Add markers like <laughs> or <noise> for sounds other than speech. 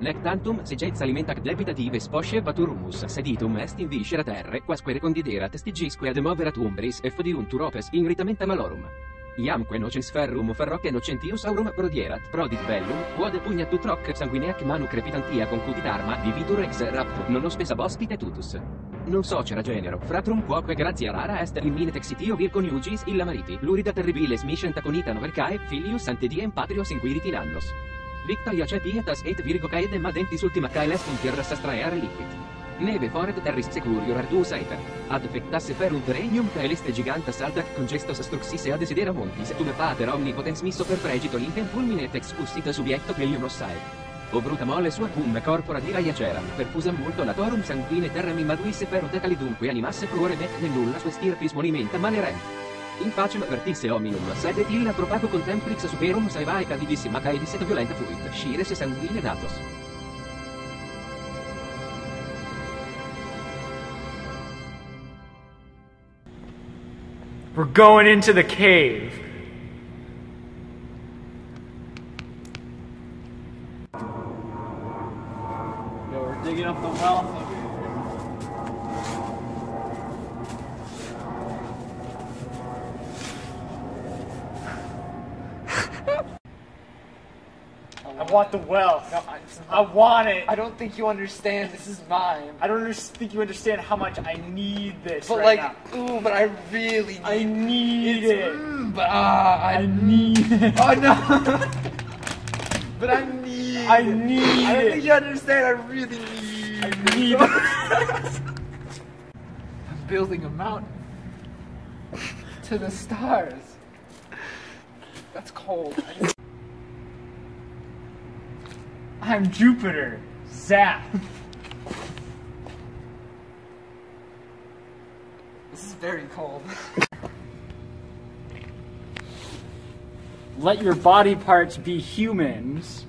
Nec tantum segez alimentac debitative sposce paturumus seditum est in viscera terre, quasque recondiderat stigisque ad moverat umbris e fodiuntur opes ingritamenta malorum. Iamque nocens ferrum ferroque nocentius aurum prodierat, prodit bellum, quod pugnat troc sanguineac manu crepitantia concutit arma, vivitur ex raptu, non ospesa bospite tutus. Non socera genero, fratrum quoque gratia rara est immine texitio vir coniugis illa mariti, lurida terribiles miscenta conita novercae, filius ante diem patrios inquiriti annos. Victoria ce pietas et virgo caede madentis ultima caelestum tierras astraeare liquid. Neve foret terris securior ardus aeter. Ad fectasse ferunt regnum caeleste gigantas altac congestos struxisse ad desidera montis et ume pater omnipotens misso per pregito limpem fulmine et expulsita subiecto pelium ossae. O bruta mole sua cum corpora di ceram, perfusam multo latorum sanguine terra mi maduisse ferro decali dunque animasse pruore bec nel nulla sua stirpis monimenta manerem. In facem vertisse hominum, sed et illa propago contemplix superum saevae cadivissima cae disset violenta fuit, scires sanguine datos. We're going into the cave. Yo, we're digging up the wealth want the wealth. No, I, I want it. I don't think you understand. This is mine. I don't think you understand how much I need this But right like, now. ooh, but I really need. I need it's- it. mm, but ah, I, I need <laughs> it. Oh no. <laughs> but I need. I need I don't it. think you understand. I really need. I need <laughs> it. I'm building a mountain to the stars. That's cold. I'm Jupiter. Zap. This is very cold. Let your body parts be humans